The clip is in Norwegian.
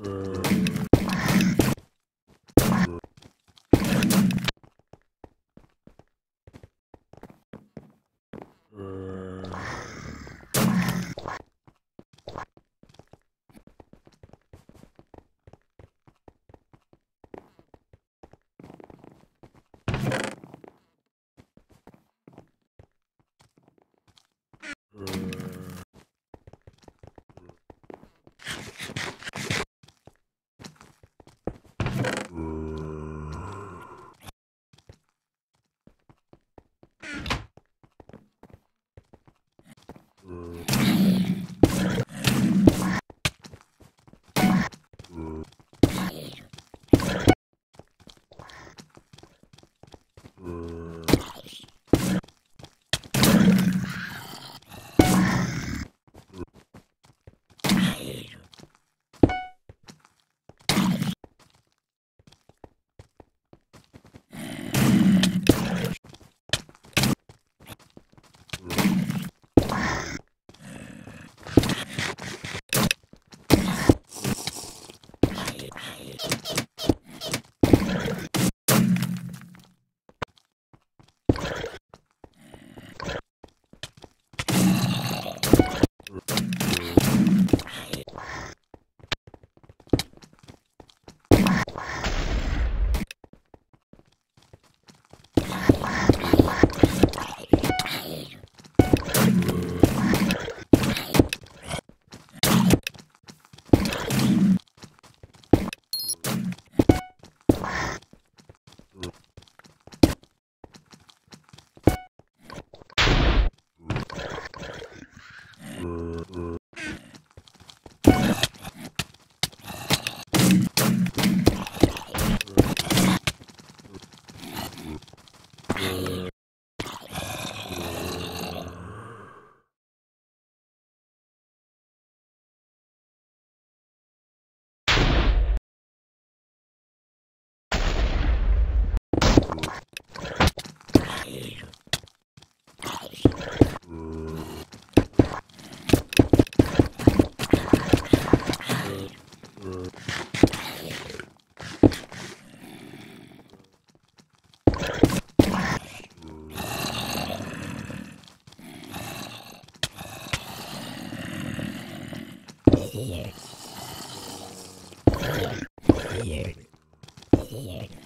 Uh. Here. Here.